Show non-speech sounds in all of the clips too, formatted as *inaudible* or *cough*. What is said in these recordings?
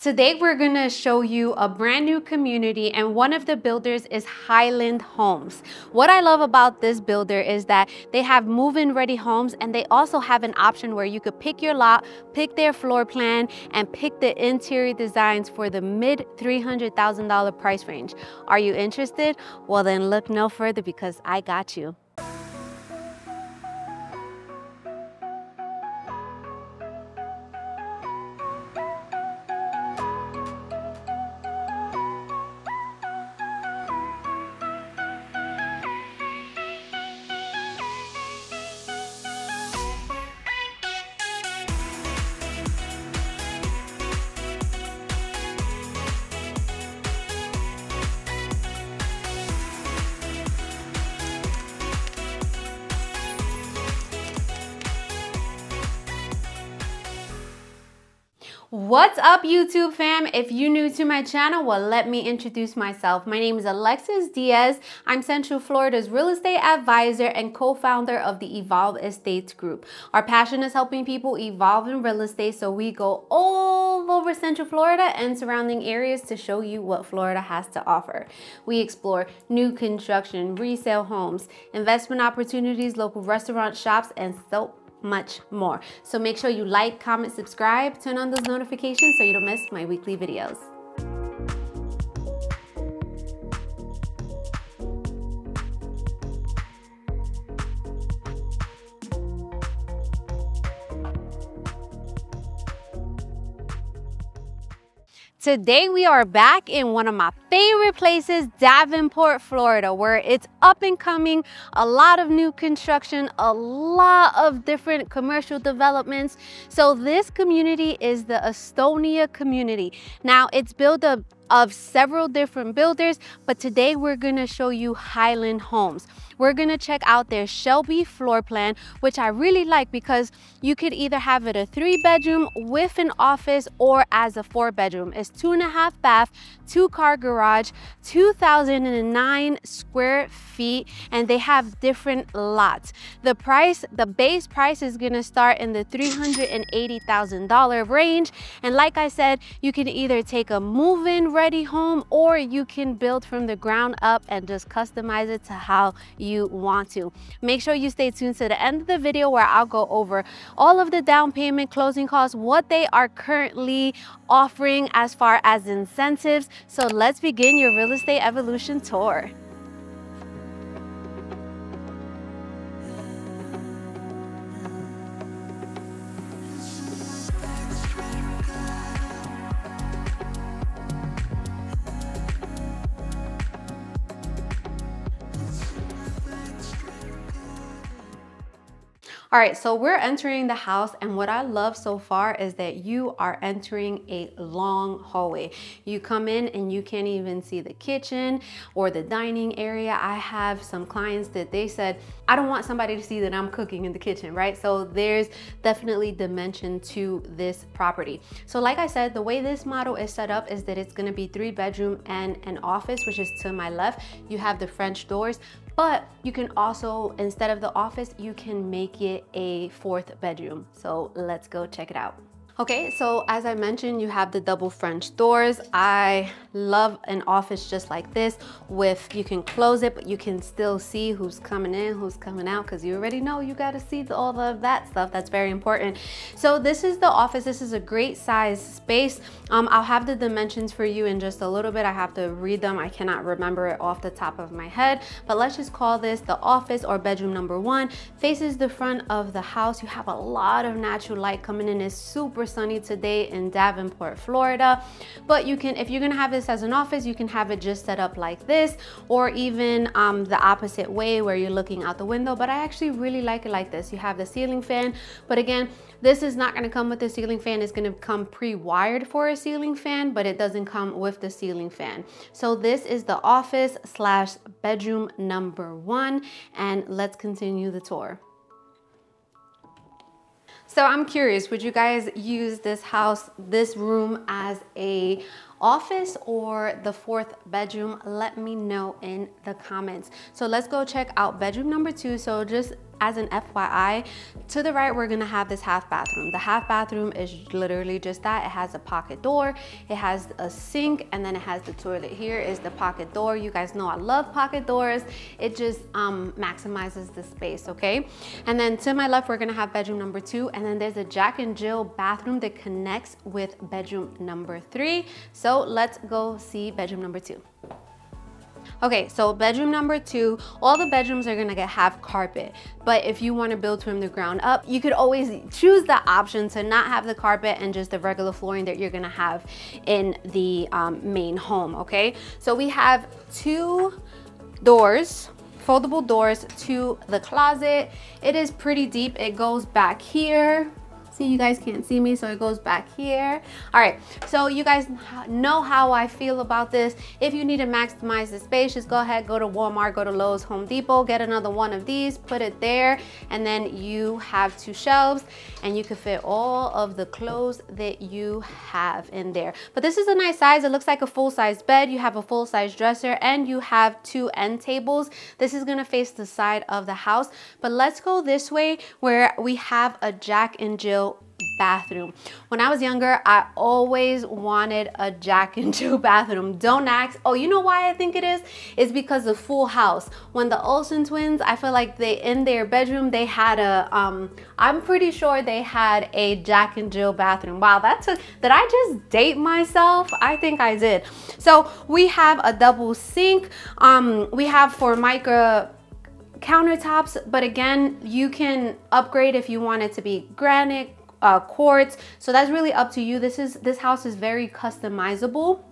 Today we're gonna show you a brand new community and one of the builders is Highland Homes. What I love about this builder is that they have move-in ready homes and they also have an option where you could pick your lot, pick their floor plan, and pick the interior designs for the mid $300,000 price range. Are you interested? Well then look no further because I got you. What's up YouTube fam? If you're new to my channel, well let me introduce myself. My name is Alexis Diaz. I'm Central Florida's real estate advisor and co-founder of the Evolve Estates Group. Our passion is helping people evolve in real estate so we go all over Central Florida and surrounding areas to show you what Florida has to offer. We explore new construction, resale homes, investment opportunities, local restaurant shops, and so much more. So make sure you like, comment, subscribe, turn on those notifications so you don't miss my weekly videos. Today we are back in one of my favorite places, Davenport, Florida, where it's up and coming, a lot of new construction, a lot of different commercial developments. So this community is the Estonia community. Now it's built up of several different builders, but today we're gonna show you Highland Homes. We're gonna check out their Shelby floor plan, which I really like because you could either have it a three bedroom with an office or as a four bedroom. It's two and a half bath, two car garage, 2009 square feet, and they have different lots. The price, the base price is gonna start in the $380,000 range. And like I said, you can either take a move-in ready home or you can build from the ground up and just customize it to how you want to. Make sure you stay tuned to the end of the video where I'll go over all of the down payment, closing costs, what they are currently offering as far as incentives. So let's begin your real estate evolution tour. All right, so we're entering the house and what I love so far is that you are entering a long hallway. You come in and you can't even see the kitchen or the dining area. I have some clients that they said, I don't want somebody to see that I'm cooking in the kitchen, right? So there's definitely dimension to this property. So like I said, the way this model is set up is that it's gonna be three bedroom and an office, which is to my left. You have the French doors. But you can also, instead of the office, you can make it a fourth bedroom. So let's go check it out. Okay, so as I mentioned, you have the double French doors. I love an office just like this with, you can close it, but you can still see who's coming in, who's coming out, because you already know you gotta see all of that stuff. That's very important. So this is the office. This is a great size space. Um, I'll have the dimensions for you in just a little bit. I have to read them. I cannot remember it off the top of my head, but let's just call this the office or bedroom number one. Faces the front of the house. You have a lot of natural light coming in. It's super super sunny today in Davenport, Florida. But you can, if you're gonna have this as an office, you can have it just set up like this or even um, the opposite way where you're looking out the window. But I actually really like it like this. You have the ceiling fan, but again, this is not gonna come with the ceiling fan. It's gonna come pre-wired for a ceiling fan, but it doesn't come with the ceiling fan. So this is the office slash bedroom number one, and let's continue the tour. So I'm curious, would you guys use this house, this room as a office or the fourth bedroom? Let me know in the comments. So let's go check out bedroom number two. So just as an FYI, to the right, we're gonna have this half bathroom. The half bathroom is literally just that. It has a pocket door, it has a sink, and then it has the toilet. Here is the pocket door. You guys know I love pocket doors. It just um, maximizes the space, okay? And then to my left, we're gonna have bedroom number two, and then there's a Jack and Jill bathroom that connects with bedroom number three. So let's go see bedroom number two. Okay, so bedroom number two, all the bedrooms are gonna get have carpet. But if you wanna build from the ground up, you could always choose the option to not have the carpet and just the regular flooring that you're gonna have in the um, main home, okay? So we have two doors foldable doors to the closet. It is pretty deep. It goes back here See, you guys can't see me, so it goes back here. All right, so you guys know how I feel about this. If you need to maximize the space, just go ahead, go to Walmart, go to Lowe's, Home Depot, get another one of these, put it there, and then you have two shelves, and you can fit all of the clothes that you have in there. But this is a nice size. It looks like a full-size bed. You have a full-size dresser, and you have two end tables. This is gonna face the side of the house, but let's go this way where we have a Jack and Jill bathroom. When I was younger, I always wanted a Jack and Jill *laughs* bathroom. Don't ask. Oh, you know why I think it is? It's because of Full House. When the Olsen twins, I feel like they in their bedroom, they had a, um, I'm pretty sure they had a Jack and Jill bathroom. Wow, that took, did I just date myself? I think I did. So we have a double sink. Um, we have Formica countertops, but again, you can upgrade if you want it to be granite, uh, quartz. So that's really up to you. This is this house is very customizable.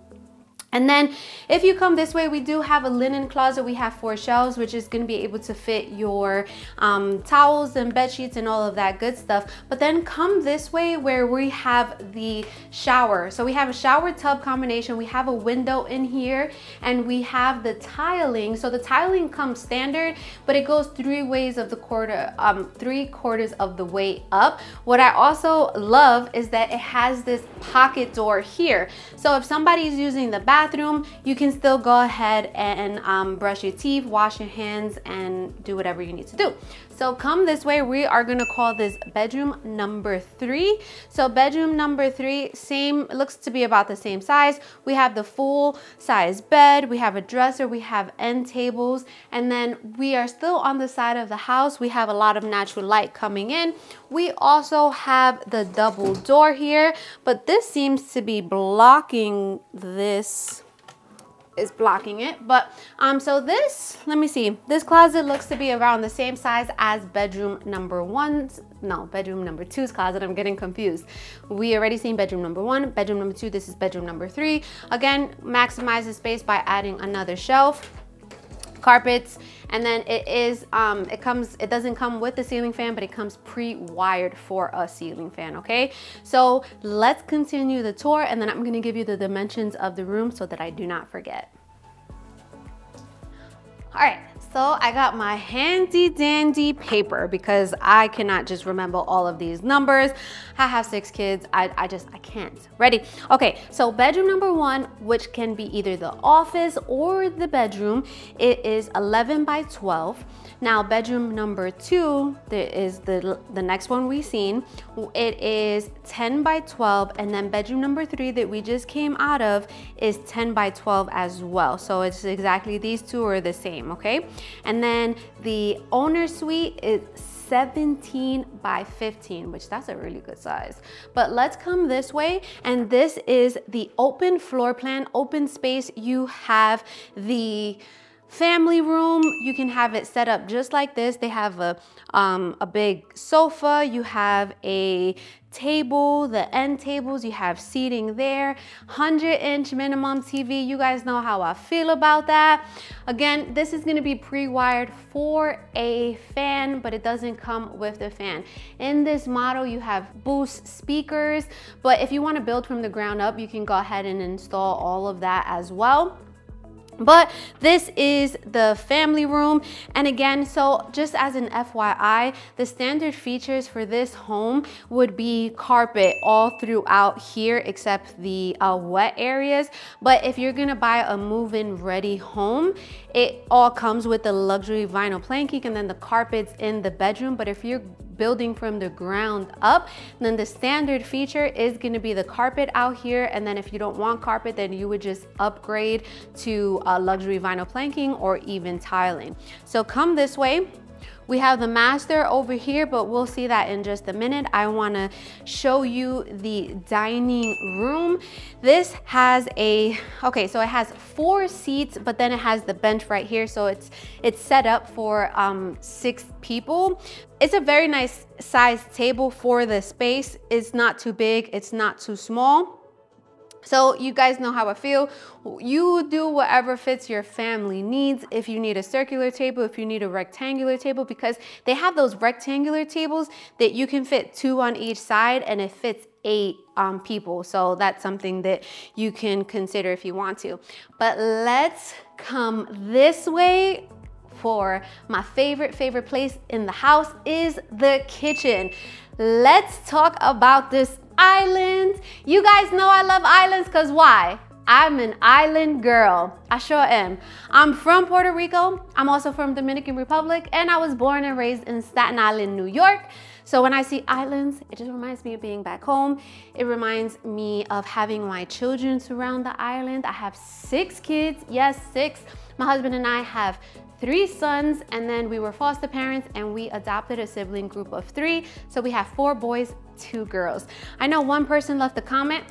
And then if you come this way, we do have a linen closet. We have four shelves, which is gonna be able to fit your um, towels and bed sheets and all of that good stuff. But then come this way where we have the shower. So we have a shower tub combination. We have a window in here and we have the tiling. So the tiling comes standard, but it goes three ways of the quarter, um, three quarters of the way up. What I also love is that it has this pocket door here. So if somebody's using the bathroom, bathroom, you can still go ahead and um, brush your teeth, wash your hands, and do whatever you need to do. So come this way, we are gonna call this bedroom number three. So bedroom number three, same, looks to be about the same size. We have the full size bed, we have a dresser, we have end tables, and then we are still on the side of the house. We have a lot of natural light coming in. We also have the double door here, but this seems to be blocking this is blocking it. But um, so this, let me see, this closet looks to be around the same size as bedroom number one's, no, bedroom number two's closet. I'm getting confused. We already seen bedroom number one, bedroom number two, this is bedroom number three. Again, maximize the space by adding another shelf carpets and then it is um, it comes it doesn't come with the ceiling fan but it comes pre-wired for a ceiling fan okay? So let's continue the tour and then I'm gonna give you the dimensions of the room so that I do not forget. All right so I got my handy dandy paper because I cannot just remember all of these numbers. I have six kids, I, I just, I can't. Ready? Okay, so bedroom number one, which can be either the office or the bedroom, it is 11 by 12. Now bedroom number two there is the, the next one we seen. It is 10 by 12 and then bedroom number three that we just came out of is 10 by 12 as well. So it's exactly these two are the same, okay? And then the owner suite is 17 by 15, which that's a really good size. But let's come this way. And this is the open floor plan, open space. You have the family room. You can have it set up just like this. They have a, um, a big sofa. You have a table, the end tables, you have seating there, 100 inch minimum TV. You guys know how I feel about that. Again, this is gonna be pre-wired for a fan, but it doesn't come with the fan. In this model, you have Bose speakers, but if you wanna build from the ground up, you can go ahead and install all of that as well. But this is the family room. And again, so just as an FYI, the standard features for this home would be carpet all throughout here except the uh, wet areas. But if you're gonna buy a move-in ready home, it all comes with the luxury vinyl planking and then the carpets in the bedroom. But if you're building from the ground up, then the standard feature is gonna be the carpet out here. And then if you don't want carpet, then you would just upgrade to uh, luxury vinyl planking or even tiling. So come this way. We have the master over here, but we'll see that in just a minute. I wanna show you the dining room. This has a, okay, so it has four seats, but then it has the bench right here. So it's, it's set up for um, six people. It's a very nice size table for the space. It's not too big, it's not too small. So you guys know how I feel. You do whatever fits your family needs. If you need a circular table, if you need a rectangular table, because they have those rectangular tables that you can fit two on each side and it fits eight um, people. So that's something that you can consider if you want to. But let's come this way for my favorite, favorite place in the house is the kitchen. Let's talk about this island. You guys know I love islands because why? I'm an island girl. I sure am. I'm from Puerto Rico. I'm also from Dominican Republic and I was born and raised in Staten Island, New York. So when I see islands, it just reminds me of being back home. It reminds me of having my children surround the island. I have six kids, yes, six. My husband and I have three sons and then we were foster parents and we adopted a sibling group of three. So we have four boys, two girls. I know one person left a comment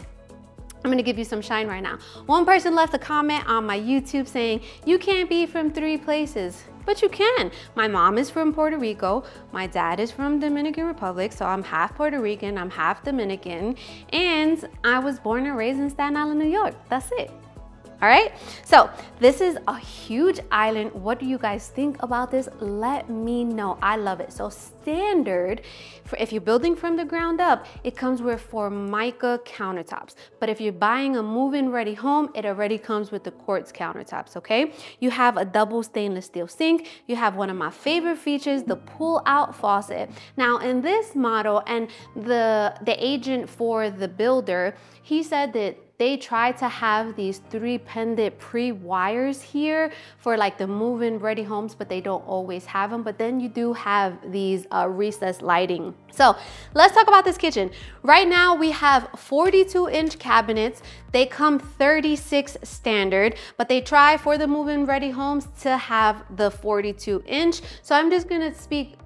I'm gonna give you some shine right now. One person left a comment on my YouTube saying, you can't be from three places, but you can. My mom is from Puerto Rico, my dad is from Dominican Republic, so I'm half Puerto Rican, I'm half Dominican, and I was born and raised in Staten Island, New York. That's it all right? So this is a huge island. What do you guys think about this? Let me know, I love it. So standard, for if you're building from the ground up, it comes with Formica countertops. But if you're buying a move-in ready home, it already comes with the quartz countertops, okay? You have a double stainless steel sink. You have one of my favorite features, the pull out faucet. Now in this model and the, the agent for the builder, he said that they try to have these three pendant pre-wires here for like the move-in ready homes, but they don't always have them. But then you do have these uh, recessed lighting. So let's talk about this kitchen. Right now we have 42 inch cabinets. They come 36 standard, but they try for the move-in ready homes to have the 42 inch. So I'm just gonna speak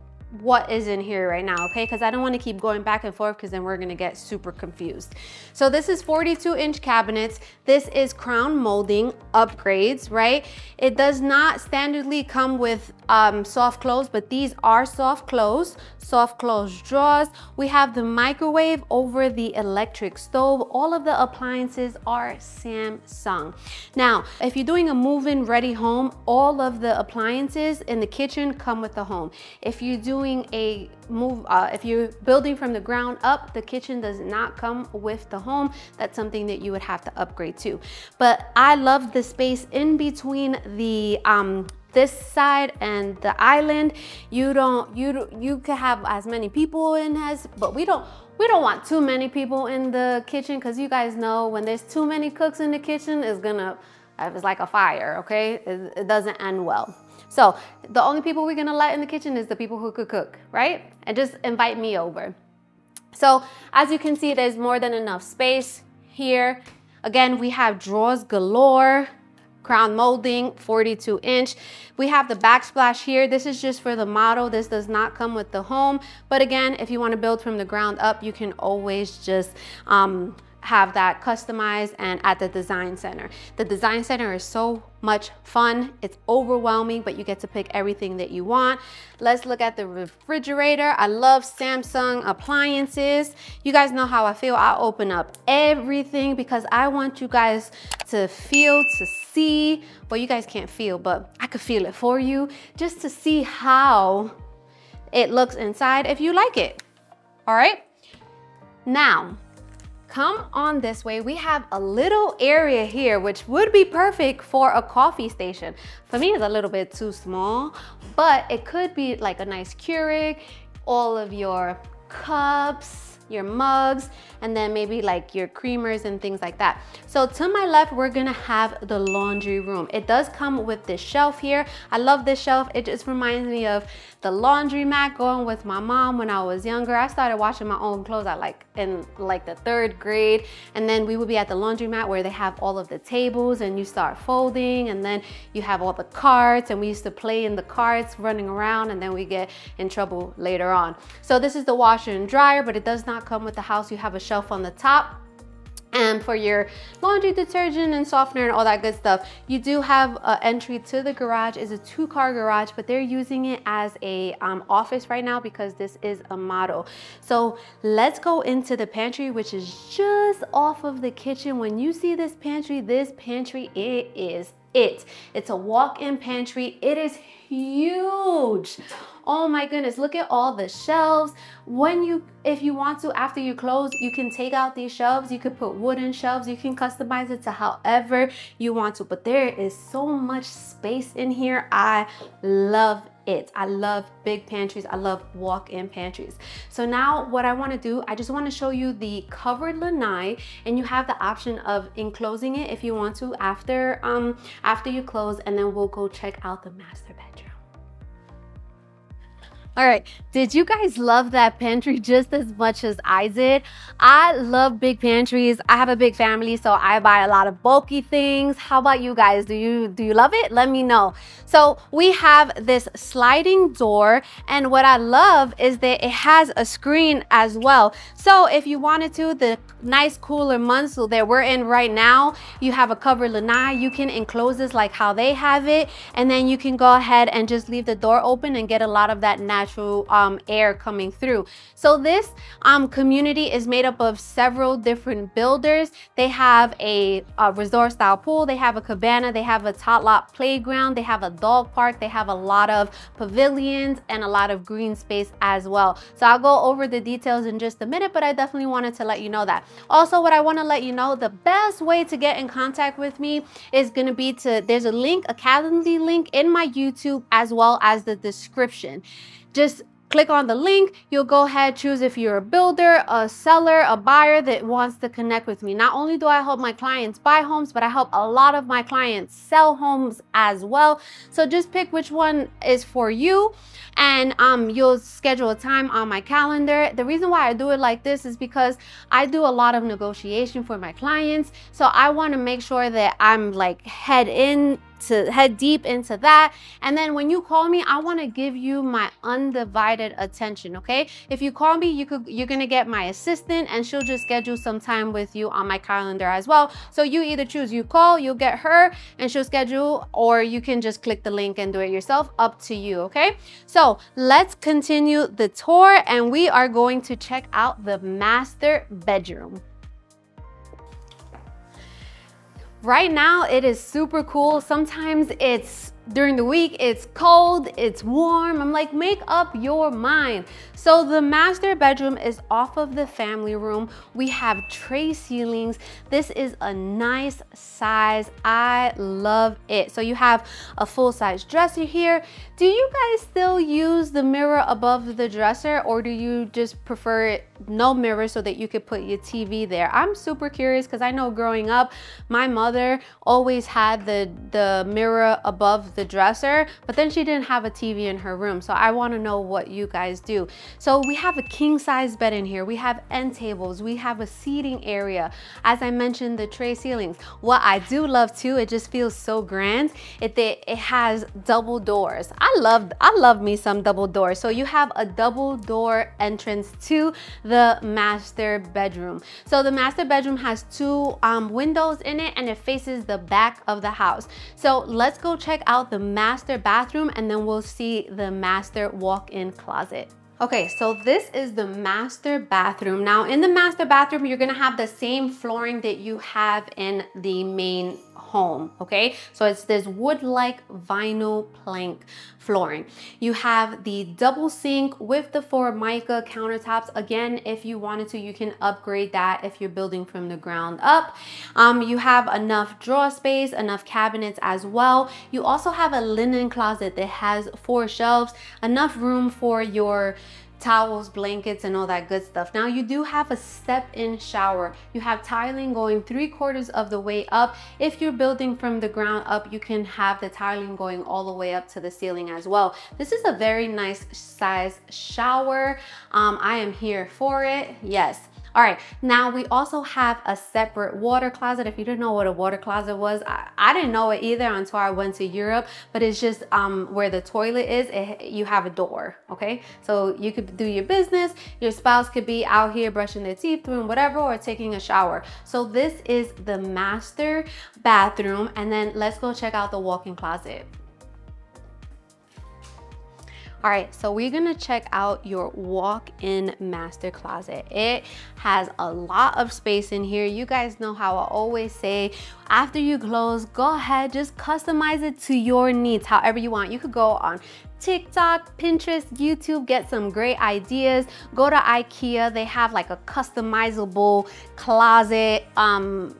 what is in here right now, okay? Because I don't want to keep going back and forth because then we're going to get super confused. So this is 42 inch cabinets. This is crown molding upgrades, right? It does not standardly come with um, soft close, but these are soft close, soft close drawers. We have the microwave over the electric stove. All of the appliances are Samsung. Now, if you're doing a move-in ready home, all of the appliances in the kitchen come with the home. If you're doing a move, uh, if you're building from the ground up, the kitchen does not come with the home. That's something that you would have to upgrade to. But I love the space in between the um, this side and the island you don't you you can have as many people in as but we don't we don't want too many people in the kitchen because you guys know when there's too many cooks in the kitchen it's gonna it's like a fire okay it, it doesn't end well so the only people we're gonna let in the kitchen is the people who could cook right and just invite me over so as you can see there's more than enough space here again we have drawers galore crown molding, 42 inch. We have the backsplash here. This is just for the model. This does not come with the home. But again, if you wanna build from the ground up, you can always just um, have that customized and at the design center. The design center is so much fun. It's overwhelming, but you get to pick everything that you want. Let's look at the refrigerator. I love Samsung appliances. You guys know how I feel. I open up everything because I want you guys to feel, to see, well, you guys can't feel, but I could feel it for you just to see how it looks inside if you like it. All right? Now, come on this way, we have a little area here, which would be perfect for a coffee station. For me, it's a little bit too small, but it could be like a nice Keurig, all of your cups, your mugs, and then maybe like your creamers and things like that. So to my left, we're gonna have the laundry room. It does come with this shelf here. I love this shelf. It just reminds me of the laundry mat going with my mom when I was younger. I started washing my own clothes at like in like the third grade. And then we would be at the laundry mat where they have all of the tables and you start folding and then you have all the carts and we used to play in the carts running around and then we get in trouble later on. So this is the washer and dryer, but it does not come with the house. You have a shelf on the top and for your laundry detergent and softener and all that good stuff. You do have an entry to the garage. Is a two car garage but they're using it as a um, office right now because this is a model. So let's go into the pantry which is just off of the kitchen. When you see this pantry this pantry it is it it's a walk-in pantry it is huge Oh my goodness, look at all the shelves. When you, if you want to, after you close, you can take out these shelves. You could put wooden shelves. You can customize it to however you want to. But there is so much space in here. I love it. I love big pantries. I love walk-in pantries. So now what I wanna do, I just wanna show you the covered lanai and you have the option of enclosing it if you want to after, um, after you close and then we'll go check out the master bedroom. All right, did you guys love that pantry *laughs* just as much as I did? I love big pantries. I have a big family, so I buy a lot of bulky things. How about you guys? Do you do you love it? Let me know. So we have this sliding door, and what I love is that it has a screen as well. So if you wanted to, the nice cooler months that we're in right now, you have a cover lanai. You can enclose this like how they have it, and then you can go ahead and just leave the door open and get a lot of that natural natural um, air coming through. So this um, community is made up of several different builders. They have a, a resort style pool, they have a cabana, they have a tot lot playground, they have a dog park, they have a lot of pavilions and a lot of green space as well. So I'll go over the details in just a minute, but I definitely wanted to let you know that. Also, what I wanna let you know, the best way to get in contact with me is gonna be to, there's a link, a Calendly link in my YouTube as well as the description just click on the link. You'll go ahead, choose if you're a builder, a seller, a buyer that wants to connect with me. Not only do I help my clients buy homes, but I help a lot of my clients sell homes as well. So just pick which one is for you and um, you'll schedule a time on my calendar. The reason why I do it like this is because I do a lot of negotiation for my clients. So I want to make sure that I'm like head in to head deep into that. And then when you call me, I want to give you my undivided attention, okay? If you call me, you could you're going to get my assistant and she'll just schedule some time with you on my calendar as well. So you either choose you call, you'll get her and she'll schedule or you can just click the link and do it yourself, up to you, okay? So, let's continue the tour and we are going to check out the master bedroom. Right now, it is super cool. Sometimes it's during the week, it's cold, it's warm. I'm like, make up your mind. So the master bedroom is off of the family room. We have tray ceilings. This is a nice size. I love it. So you have a full size dresser here. Do you guys still use the mirror above the dresser or do you just prefer no mirror so that you could put your TV there? I'm super curious because I know growing up, my mother always had the, the mirror above the dresser, but then she didn't have a TV in her room. So I wanna know what you guys do. So we have a king size bed in here. We have end tables. We have a seating area. As I mentioned, the tray ceilings. What I do love too, it just feels so grand. It, it has double doors. Love, I love me some double doors. So you have a double door entrance to the master bedroom. So the master bedroom has two um, windows in it and it faces the back of the house. So let's go check out the master bathroom and then we'll see the master walk-in closet. Okay, so this is the master bathroom. Now in the master bathroom, you're gonna have the same flooring that you have in the main home, okay? So it's this wood-like vinyl plank flooring. You have the double sink with the Formica countertops. Again, if you wanted to, you can upgrade that if you're building from the ground up. Um, you have enough drawer space, enough cabinets as well. You also have a linen closet that has four shelves, enough room for your towels, blankets, and all that good stuff. Now you do have a step-in shower. You have tiling going three quarters of the way up. If you're building from the ground up, you can have the tiling going all the way up to the ceiling as well. This is a very nice size shower. Um, I am here for it, yes. All right, now we also have a separate water closet. If you didn't know what a water closet was, I, I didn't know it either until I went to Europe, but it's just um, where the toilet is, it, you have a door, okay? So you could do your business, your spouse could be out here brushing their teeth, doing whatever, or taking a shower. So this is the master bathroom, and then let's go check out the walk-in closet. All right, so we're gonna check out your walk-in master closet. It has a lot of space in here. You guys know how I always say, after you close, go ahead, just customize it to your needs, however you want. You could go on TikTok, Pinterest, YouTube, get some great ideas. Go to Ikea, they have like a customizable closet um,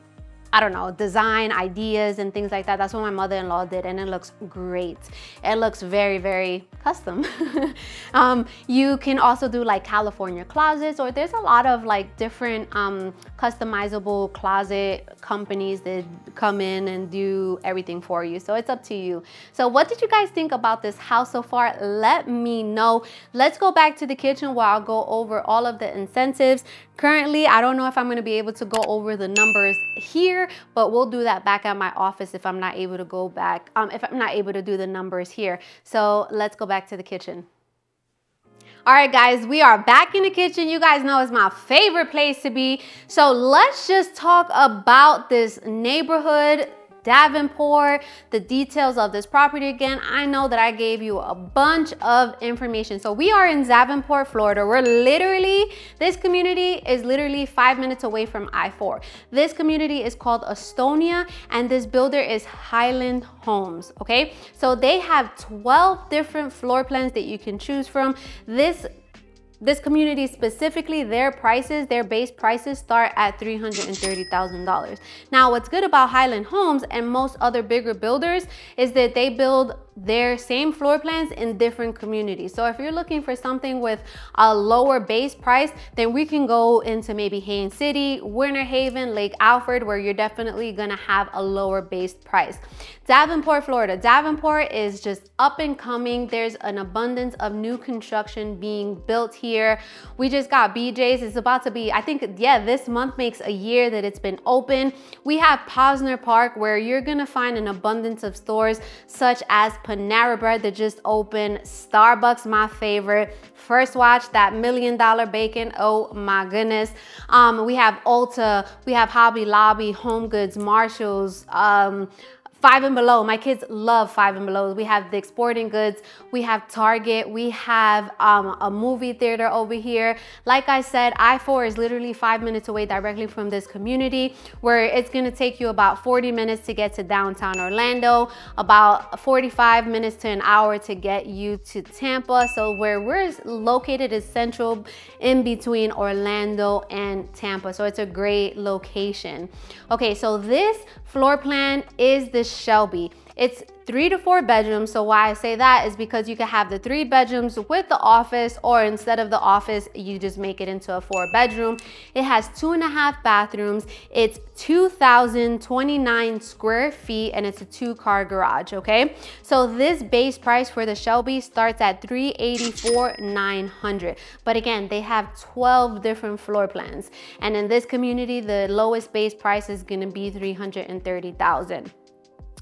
I don't know, design ideas and things like that. That's what my mother-in-law did and it looks great. It looks very, very custom. *laughs* um, you can also do like California closets or there's a lot of like different um, customizable closet companies that come in and do everything for you. So it's up to you. So what did you guys think about this house so far? Let me know. Let's go back to the kitchen where I'll go over all of the incentives. Currently, I don't know if I'm gonna be able to go over the numbers here, but we'll do that back at my office if I'm not able to go back, um, if I'm not able to do the numbers here. So let's go back to the kitchen. All right, guys, we are back in the kitchen. You guys know it's my favorite place to be. So let's just talk about this neighborhood Davenport, the details of this property again. I know that I gave you a bunch of information. So we are in Davenport, Florida. We're literally, this community is literally five minutes away from I-4. This community is called Estonia and this builder is Highland Homes, okay? So they have 12 different floor plans that you can choose from. This this community specifically, their prices, their base prices start at $330,000. Now, what's good about Highland Homes and most other bigger builders is that they build their same floor plans in different communities. So if you're looking for something with a lower base price, then we can go into maybe Haines City, Winter Haven, Lake Alfred, where you're definitely gonna have a lower base price. Davenport, Florida. Davenport is just up and coming. There's an abundance of new construction being built here. We just got BJ's. It's about to be, I think, yeah, this month makes a year that it's been open. We have Posner Park where you're gonna find an abundance of stores such as Panera Bread that just opened, Starbucks, my favorite, First Watch, that million dollar bacon, oh my goodness. Um, we have Ulta, we have Hobby Lobby, Home Goods, Marshalls, um, Five and Below, my kids love Five and Below. We have Dick's Sporting Goods, we have Target, we have um, a movie theater over here. Like I said, I-4 is literally five minutes away directly from this community where it's gonna take you about 40 minutes to get to downtown Orlando, about 45 minutes to an hour to get you to Tampa. So where we're located is central in between Orlando and Tampa. So it's a great location. Okay, so this floor plan is the Shelby. It's three to four bedrooms. So why I say that is because you can have the three bedrooms with the office or instead of the office, you just make it into a four bedroom. It has two and a half bathrooms. It's 2,029 square feet and it's a two car garage, okay? So this base price for the Shelby starts at 384,900. But again, they have 12 different floor plans. And in this community, the lowest base price is gonna be 330,000.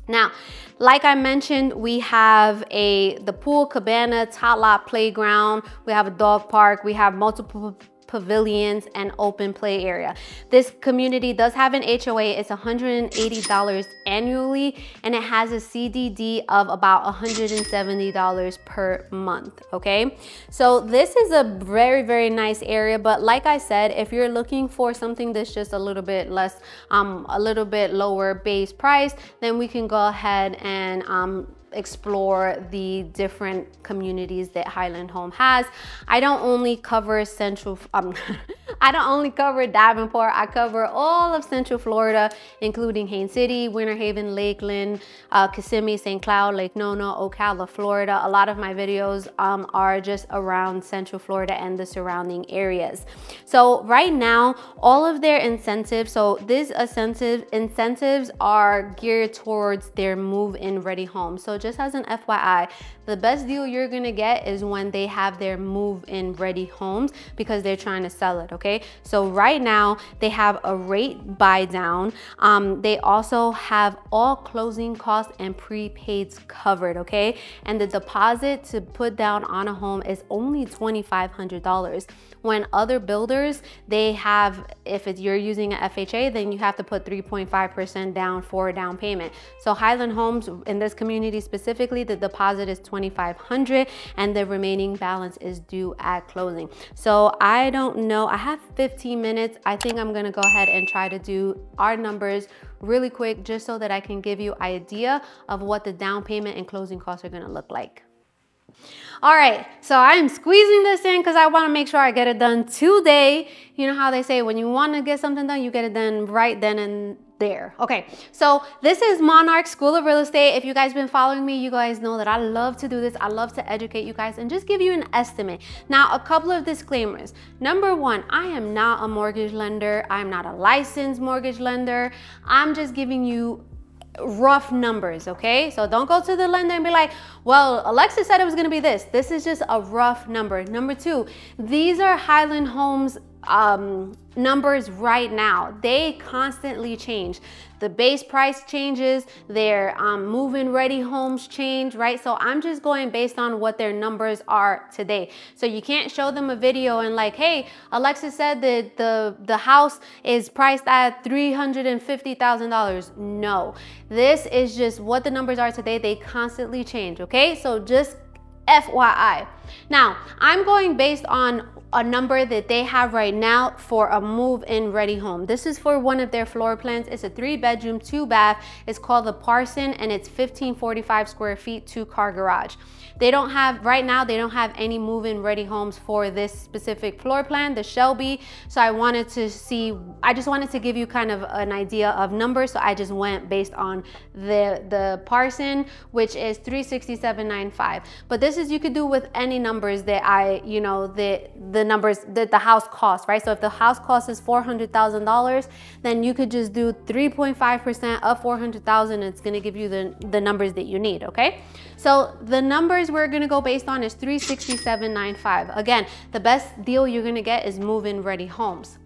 Now, like I mentioned, we have a the pool cabana, tot lot playground. We have a dog park. We have multiple pavilions, and open play area. This community does have an HOA. It's $180 annually, and it has a CDD of about $170 per month, okay? So this is a very, very nice area, but like I said, if you're looking for something that's just a little bit less, um, a little bit lower base price, then we can go ahead and um, explore the different communities that Highland Home has. I don't only cover Central, um, *laughs* I don't only cover Davenport, I cover all of Central Florida, including Haines City, Winter Haven, Lakeland, uh, Kissimmee, St. Cloud, Lake Nona, Ocala, Florida. A lot of my videos um, are just around Central Florida and the surrounding areas. So right now, all of their incentives, so these incentive, incentives are geared towards their move-in ready home. So just as an FYI, the best deal you're gonna get is when they have their move-in ready homes because they're trying to sell it, okay? So right now, they have a rate buy down. Um, they also have all closing costs and prepaids covered, okay? And the deposit to put down on a home is only $2,500. When other builders, they have, if it's, you're using an FHA, then you have to put 3.5% down for a down payment. So Highland Homes in this community specifically, the deposit is 2500 and the remaining balance is due at closing. So I don't know, I have 15 minutes. I think I'm gonna go ahead and try to do our numbers really quick just so that I can give you idea of what the down payment and closing costs are gonna look like. All right, so I am squeezing this in because I want to make sure I get it done today. You know how they say when you want to get something done, you get it done right then and there. Okay, so this is Monarch School of Real Estate. If you guys been following me, you guys know that I love to do this. I love to educate you guys and just give you an estimate. Now, a couple of disclaimers. Number one, I am not a mortgage lender. I'm not a licensed mortgage lender. I'm just giving you rough numbers, okay? So don't go to the lender and be like, well, Alexa said it was gonna be this. This is just a rough number. Number two, these are Highland Homes um, numbers right now. They constantly change. The base price changes, their um, move-in ready homes change, right? So I'm just going based on what their numbers are today. So you can't show them a video and like, hey, Alexa said that the, the house is priced at $350,000. No, this is just what the numbers are today. They constantly change, okay? So just FYI. Now, I'm going based on a number that they have right now for a move-in ready home. This is for one of their floor plans. It's a three bedroom, two bath. It's called the Parson and it's 1545 square feet, two car garage. They don't have, right now, they don't have any move-in ready homes for this specific floor plan, the Shelby. So I wanted to see, I just wanted to give you kind of an idea of numbers. So I just went based on the, the Parson, which is 367.95. But this is, you could do with any numbers that I, you know, the, the numbers that the house costs, right? So if the house cost is $400,000, then you could just do 3.5% of 400,000. It's gonna give you the, the numbers that you need, okay? So the numbers we're gonna go based on is 367.95. Again, the best deal you're gonna get is move-in ready homes.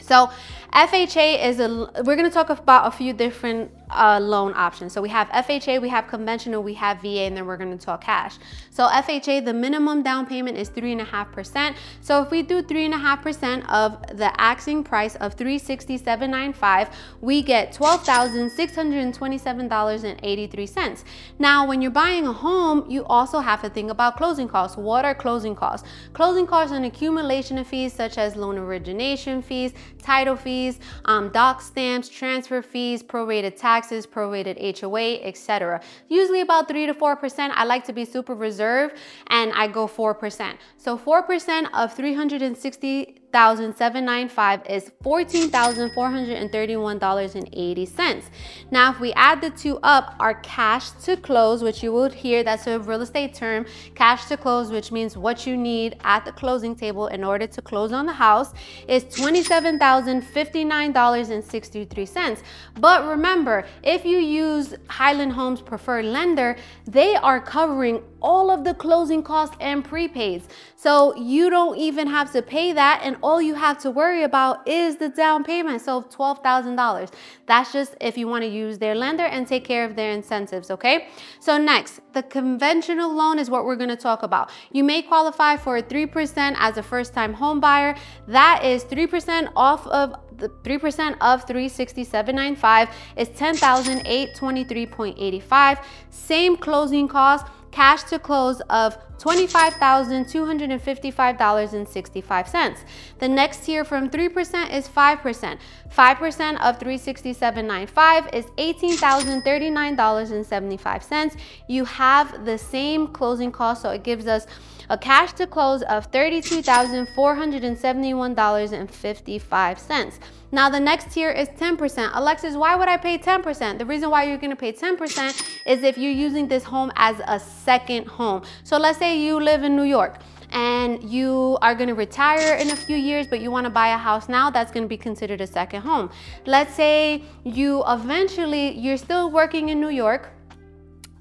So FHA is a, we're gonna talk about a few different uh, loan options. So we have FHA, we have conventional, we have VA, and then we're gonna talk cash. So FHA, the minimum down payment is 3.5%. So if we do 3.5% of the asking price of 367.95, we get $12,627.83. Now, when you're buying a home, you also have to think about closing costs. What are closing costs? Closing costs are an accumulation of fees such as loan origination fees, title fees, um, doc stamps, transfer fees, prorated taxes, prorated HOA, etc. Usually about 3 to 4%. I like to be super reserved and I go 4%. So 4% of 360 $795 is $14,431.80. Now, if we add the two up, our cash to close, which you would hear, that's a real estate term, cash to close, which means what you need at the closing table in order to close on the house, is $27,059.63. But remember, if you use Highland Homes Preferred Lender, they are covering all of the closing costs and prepaids. So you don't even have to pay that. And all you have to worry about is the down payment. So $12,000. That's just if you want to use their lender and take care of their incentives, okay? So next, the conventional loan is what we're going to talk about. You may qualify for 3% as a first-time home buyer. That is 3% off of the 3% of 367.95 is 10,823.85. Same closing cost cash to close of $25,255.65. The next tier from 3% is 5%. 5% of 367.95 is $18,039.75. You have the same closing cost, so it gives us a cash to close of $32,471.55. Now the next tier is 10%. Alexis, why would I pay 10%? The reason why you're gonna pay 10% is if you're using this home as a second home. So let's say you live in New York and you are gonna retire in a few years, but you wanna buy a house now, that's gonna be considered a second home. Let's say you eventually, you're still working in New York,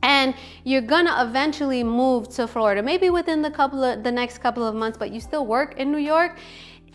and you're gonna eventually move to Florida, maybe within the couple of the next couple of months, but you still work in New York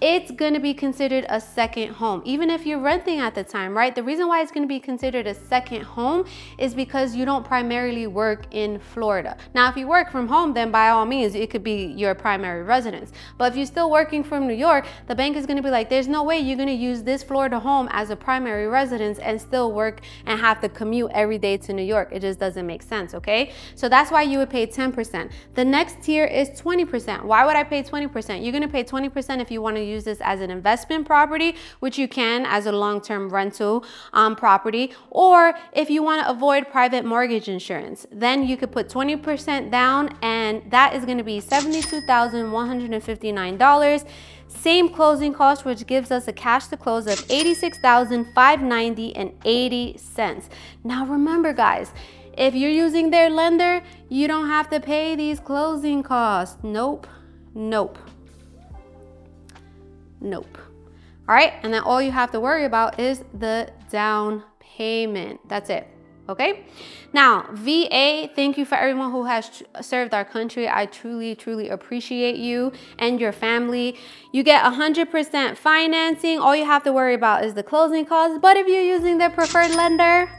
it's gonna be considered a second home, even if you're renting at the time, right? The reason why it's gonna be considered a second home is because you don't primarily work in Florida. Now, if you work from home, then by all means, it could be your primary residence. But if you're still working from New York, the bank is gonna be like, there's no way you're gonna use this Florida home as a primary residence and still work and have to commute every day to New York. It just doesn't make sense, okay? So that's why you would pay 10%. The next tier is 20%. Why would I pay 20%? You're gonna pay 20% if you wanna use this as an investment property, which you can as a long-term rental um, property, or if you want to avoid private mortgage insurance, then you could put 20% down and that is going to be $72,159. Same closing cost, which gives us a cash to close of $86,590 and 80 cents. Now remember guys, if you're using their lender, you don't have to pay these closing costs. Nope, nope. Nope. All right, and then all you have to worry about is the down payment. That's it. Okay. Now, VA, thank you for everyone who has served our country. I truly, truly appreciate you and your family. You get 100% financing. All you have to worry about is the closing costs. But if you're using their preferred lender,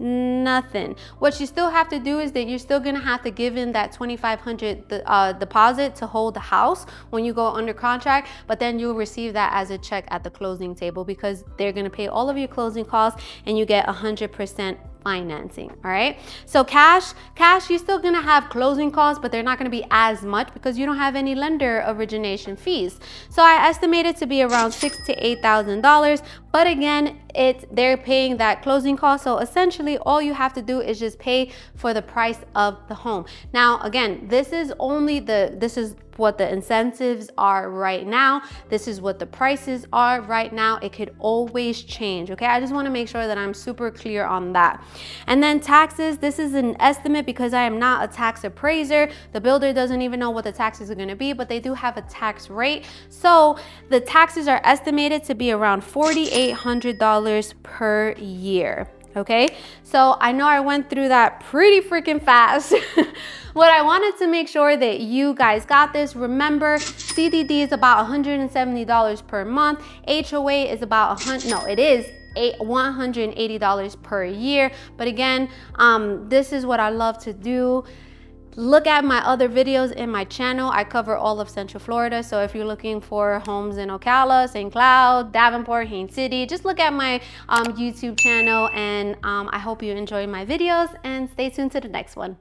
nothing. What you still have to do is that you're still gonna have to give in that 2500 uh, deposit to hold the house when you go under contract but then you'll receive that as a check at the closing table because they're gonna pay all of your closing costs and you get 100 percent financing all right? So cash cash you're still gonna have closing costs but they're not gonna be as much because you don't have any lender origination fees. So i estimate it to be around six to eight thousand dollars but again it's they're paying that closing cost. So essentially all you have to do is just pay for the price of the home. Now again this is only the this is what the incentives are right now. This is what the prices are right now. It could always change, okay? I just wanna make sure that I'm super clear on that. And then taxes, this is an estimate because I am not a tax appraiser. The builder doesn't even know what the taxes are gonna be, but they do have a tax rate. So the taxes are estimated to be around $4,800 per year okay? So I know I went through that pretty freaking fast. *laughs* what I wanted to make sure that you guys got this, remember CDD is about $170 per month. HOA is about, 100, no, it is $180 per year. But again, um, this is what I love to do. Look at my other videos in my channel. I cover all of Central Florida. So if you're looking for homes in Ocala, St. Cloud, Davenport, Haines City, just look at my um, YouTube channel. And um, I hope you enjoy my videos and stay tuned to the next one.